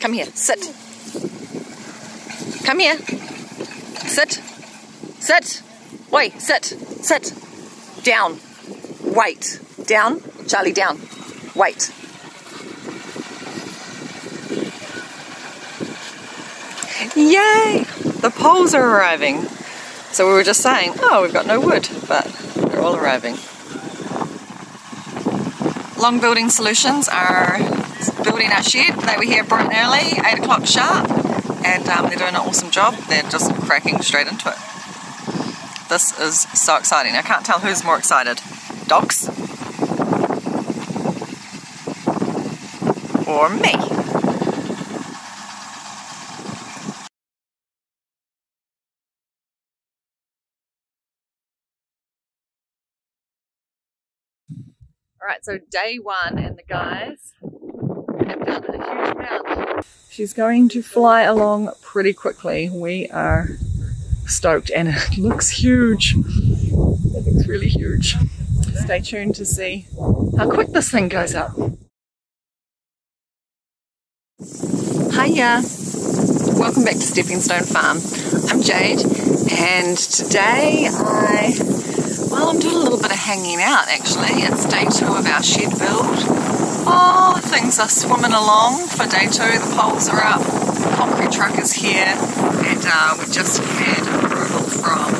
Come here. Sit. Come here. Sit. Sit. Wait. Sit. Sit. Down. Wait. Down. Charlie, down. Wait. Yay! The poles are arriving. So we were just saying, oh, we've got no wood, but they're all arriving. Long Building Solutions are building our shed. They were here bright and early, 8 o'clock sharp, and um, they're doing an awesome job. They're just cracking straight into it. This is so exciting. I can't tell who's more excited. Dogs? Or me? Alright, so day one and the guys have a huge amount. She's going to fly along pretty quickly. We are stoked and it looks huge. It looks really huge. Stay tuned to see how quick this thing goes up. Hiya! Welcome back to Stepping Stone Farm. I'm Jade and today I, well I'm doing a little bit of hanging out actually. It's day two of our shed build. Oh, things are swimming along for day two. The poles are up, the concrete truck is here and uh, we just had approval from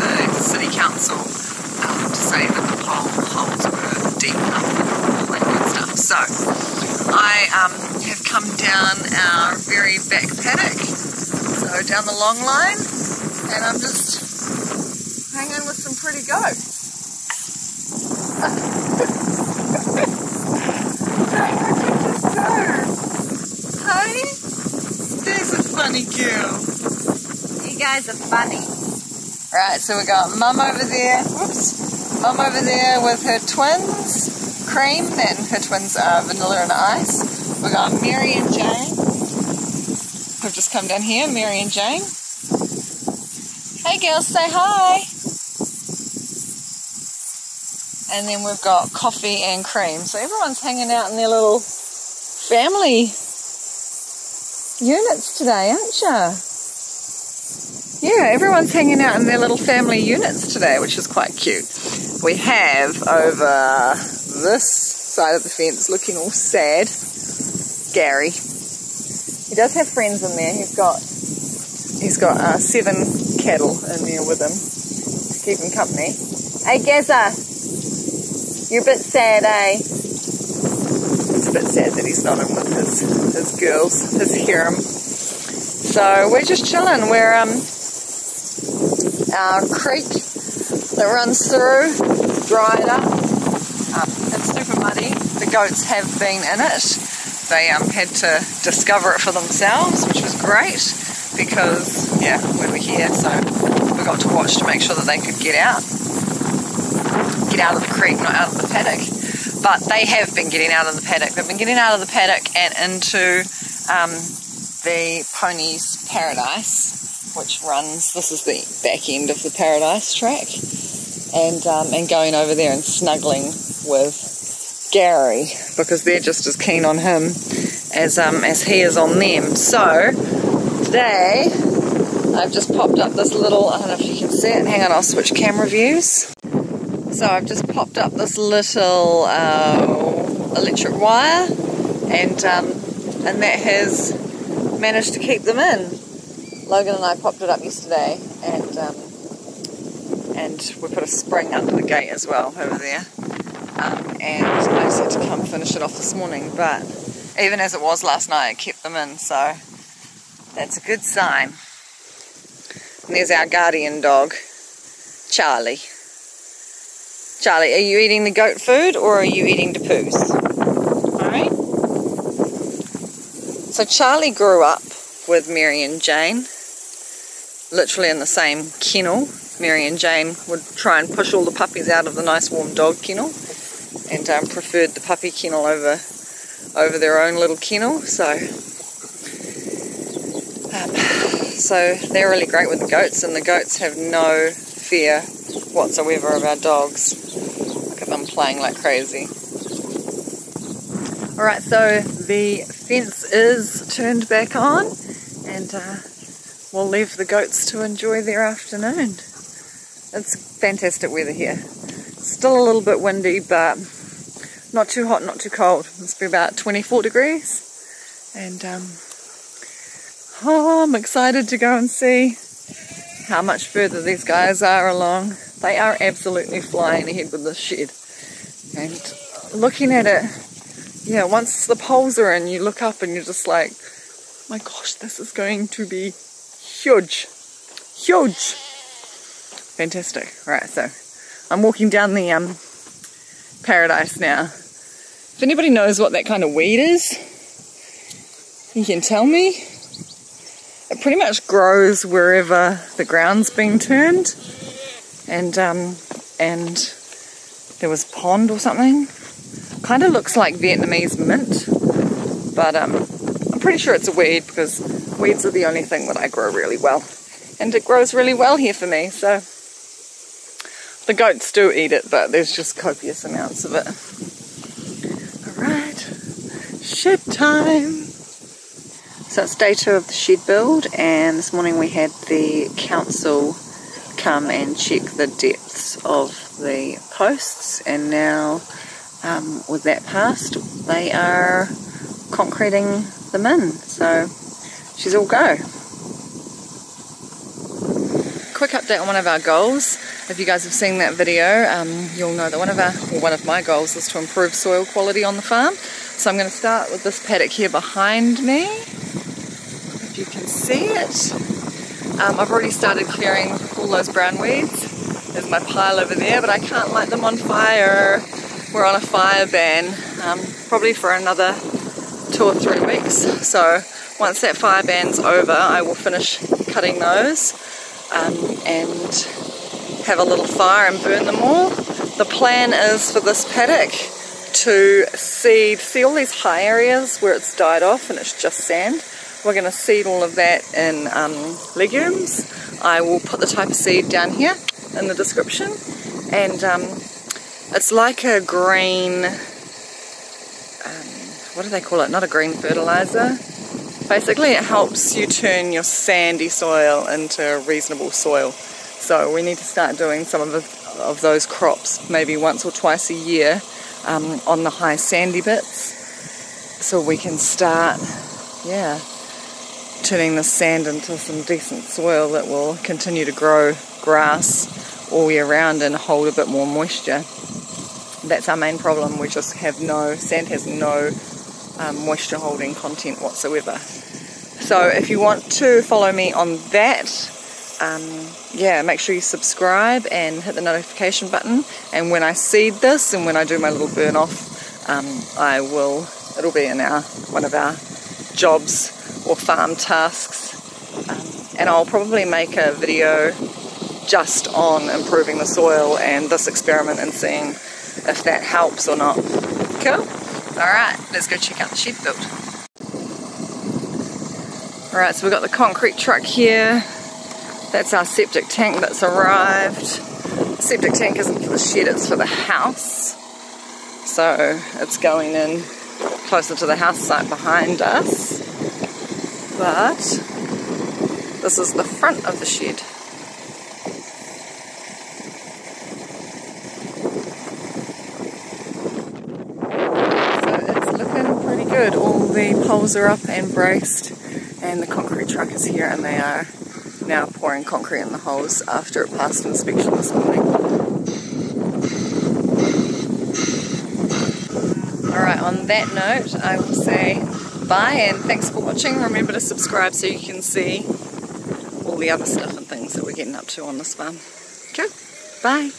the City Council um, to say that the pole holes were deep enough and all that good stuff. So I um, have come down our very back paddock, so down the long line, and I'm just hanging with some pretty goats. hey, there's a funny girl. You guys are funny. Right, so we got Mum over there. Whoops. Mum over there with her twins, Cream, and her twins are Vanilla and Ice. We got Mary and Jane. We've just come down here, Mary and Jane. Hey girls, say hi. And then we've got Coffee and Cream. So everyone's hanging out in their little family units today, aren't you? Yeah, everyone's hanging out in their little family units today, which is quite cute. We have over this side of the fence looking all sad, Gary. He does have friends in there. He's got he's got uh, seven cattle in there with him to keep him company. Hey, Gaza, you're a bit sad, eh? Bit sad that he's not in with his his girls, his harem. So we're just chilling. We're um our creek that runs through dried up. Um, it's super muddy. The goats have been in it. They um, had to discover it for themselves, which was great because, yeah, we were here, so we got to watch to make sure that they could get out. Get out of the creek, not out of the paddock. But they have been getting out of the paddock. They've been getting out of the paddock and into um, the ponies' paradise, which runs. This is the back end of the paradise track, and um, and going over there and snuggling with Gary because they're just as keen on him as um, as he is on them. So today I've just popped up this little. I don't know if you can see it. Hang on, I'll switch camera views. So I've just popped up this little uh, electric wire, and um, and that has managed to keep them in. Logan and I popped it up yesterday, and um, and we put a spring under the gate as well over there. Um, and I just had to come finish it off this morning, but even as it was last night, it kept them in, so that's a good sign. And there's our guardian dog, Charlie. Charlie, are you eating the goat food or are you eating the poos? Alright? So Charlie grew up with Mary and Jane, literally in the same kennel. Mary and Jane would try and push all the puppies out of the nice warm dog kennel and um, preferred the puppy kennel over over their own little kennel. So, um, so they're really great with the goats, and the goats have no fear whatsoever of our dogs. Playing like crazy. Alright, so the fence is turned back on and uh, we'll leave the goats to enjoy their afternoon. It's fantastic weather here. Still a little bit windy but not too hot, not too cold. It's be about 24 degrees and um, oh, I'm excited to go and see how much further these guys are along. They are absolutely flying ahead with this shed. And looking at it, yeah, once the poles are in, you look up and you're just like, my gosh, this is going to be huge. Huge. Fantastic. Right, so I'm walking down the um, paradise now. If anybody knows what that kind of weed is, you can tell me. It pretty much grows wherever the ground's been turned. And, um, and there was pond or something. Kind of looks like Vietnamese mint, but um, I'm pretty sure it's a weed because weeds are the only thing that I grow really well. And it grows really well here for me, so the goats do eat it, but there's just copious amounts of it. Alright, shed time! So it's day two of the shed build and this morning we had the council come and check the depths of the posts and now um, with that passed they are concreting them in so she's all go. Quick update on one of our goals. If you guys have seen that video um, you'll know that one of our well, one of my goals is to improve soil quality on the farm. So I'm going to start with this paddock here behind me If you can see it. Um, I've already started clearing all those brown weeds. There's my pile over there, but I can't light them on fire. We're on a fire ban, um, probably for another two or three weeks. So once that fire ban's over, I will finish cutting those um, and have a little fire and burn them all. The plan is for this paddock to seed, see all these high areas where it's died off and it's just sand. We're going to seed all of that in um, legumes. I will put the type of seed down here in the description. And um, it's like a green, um, what do they call it? Not a green fertilizer. Basically it helps you turn your sandy soil into reasonable soil. So we need to start doing some of, the, of those crops maybe once or twice a year um, on the high sandy bits so we can start yeah turning the sand into some decent soil that will continue to grow grass all year round and hold a bit more moisture. That's our main problem. We just have no, sand has no um, moisture holding content whatsoever. So if you want to follow me on that, um, yeah, make sure you subscribe and hit the notification button. And when I seed this and when I do my little burn off, um, I will, it'll be in our, one of our jobs or farm tasks. Um, and I'll probably make a video just on improving the soil and this experiment and seeing if that helps or not. Cool? Alright, let's go check out the shed build. Alright, so we've got the concrete truck here. That's our septic tank that's arrived. The septic tank isn't for the shed, it's for the house. So it's going in closer to the house site behind us but this is the front of the shed. So it's looking pretty good. All the poles are up and braced and the concrete truck is here and they are now pouring concrete in the holes after it passed inspection this morning. Alright, on that note, I will say bye and thanks for watching. Remember to subscribe so you can see all the other stuff and things that we're getting up to on this farm. Okay, bye.